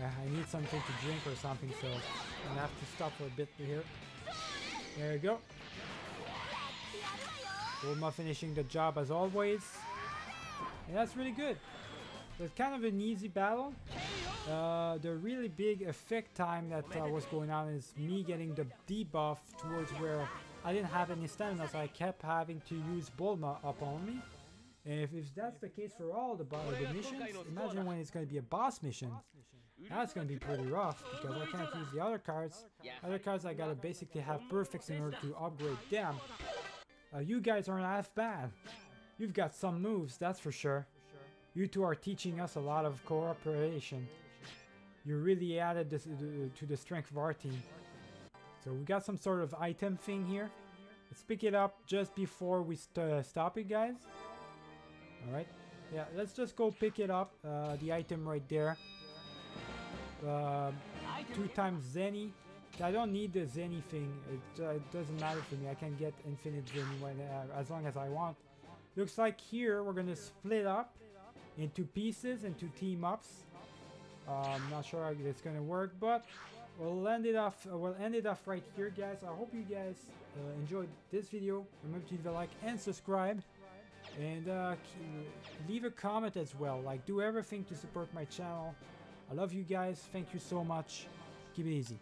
I, I need something to drink or something, so I'm gonna have to stop for a bit here. There you go. Bulma finishing the job as always. And that's really good. It's kind of an easy battle. Uh, the really big effect time that uh, was going on is me getting the debuff towards where I didn't have any stamina, so I kept having to use Bulma up on me. If, if that's the case for all the, bo- the missions, imagine when it's going to be a boss mission. That's going to be pretty rough because I can't use the other cards. Other cards I gotta basically have perfects in order to upgrade them. Uh, you guys aren't half bad. You've got some moves, that's for sure. You two are teaching us a lot of cooperation. You really added this uh, to the strength of our team. So we got some sort of item thing here. Let's pick it up just before we st uh, stop it, guys. Alright. Yeah, let's just go pick it up. Uh, the item right there. Um two times Zeni. I don't need the Zeni thing. It, uh, it doesn't matter for me. I can get infinite Zeni when, uh, as long as I want. Looks like here we're gonna split up into pieces, into team ups. Uh, I'm not sure if it's gonna work, but we'll end it off. Uh, we'll end it off right here, guys. I hope you guys uh, enjoyed this video. Remember to leave a like and subscribe, and uh, leave a comment as well. Like, do everything to support my channel. I love you guys. Thank you so much. Keep it easy.